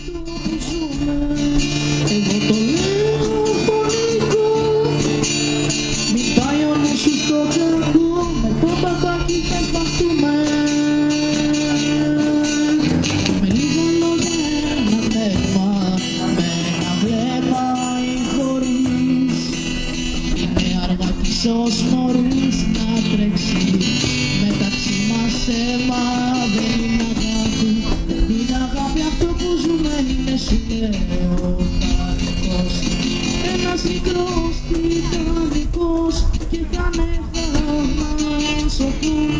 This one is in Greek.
αυτό που ζούμε Εγώ το λέω φωνικό Μην πάει ο νους σου στο κακό Με το μπαμπάκι θα σπαθούμε Με λίγα λόγια ένα θέμα Με ένα βλέμμα ή χωρίς Είναι αργά της ως νωρίς να τρέξει Μεταξύ μας. αίμα δεσιαίο ένας Ένας μικρός τιτανικός και κανένα να